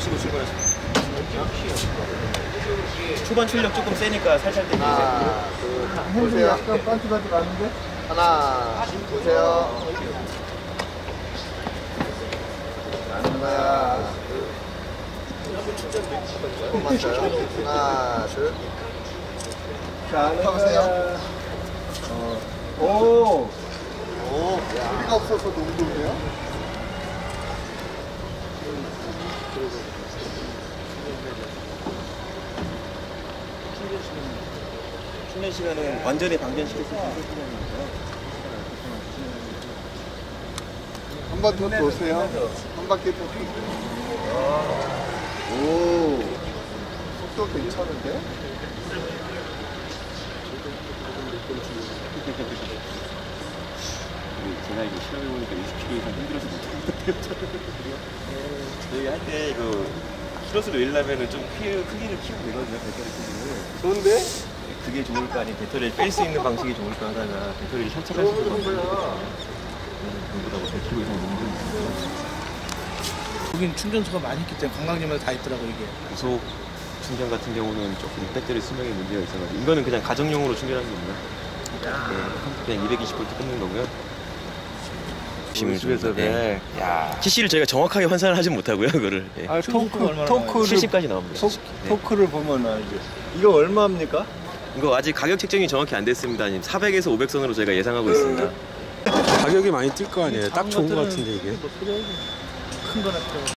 치고 출발하시면 초반 출력 조금 세니까 살살 당기세요. 하나, 둘, 핸들이 보세요. 약간 빤트반트 가는데? 하나, 보세요. 하나, 둘. 더요. 하나, 둘. 자, 가보세요. 어. 오! 오, 소리가 없어서 농도네요. 충전 시간은 완전히 방전시킬 수 있는 시간이니까요. 한번더 도세요. 한 바퀴 더 돌세요. 오, 속도 괜찮은데? 제가 이거 시험해보니까 20kg 이상 힘들어서 못하는 저희 할때 이거 키로수를 내려면은 좀 크, 크기를 키우면 되거든요, 배터리 크기를. 좋은데? 그게 좋을까 아니면 배터리를 뺄 수 있는 방식이 좋을까 하다가 배터리를 탈착할 수 있는 방법이 있어요. 그보다 뭐 100kg 이상 넘는 여긴 충전소가 많이 있기 때문에 관광지마다 다 있더라고 이게. 고속 충전 같은 경우는 조금 배터리 수명에 문제가 있어가지고 이거는 그냥 가정용으로 충전하는 겁니다. 네, 그냥 220V 꽂는 거고요. 집에서 네. 야. CC를 저희가 정확하게 환산을 하진 못하고요, 그거를. 예. 아, 토크, 토크를, 70까지 나옵니다. 토, 토크를 보면 알죠. 이거 얼마입니까? 이거 아직 가격 책정이 정확히 안 됐습니다. 400에서 500선으로 저희가 예상하고 있습니다. 가격이 많이 뛸 거 아니에요. 딱 좋은 거 같은데 이게. 큰 거나 또.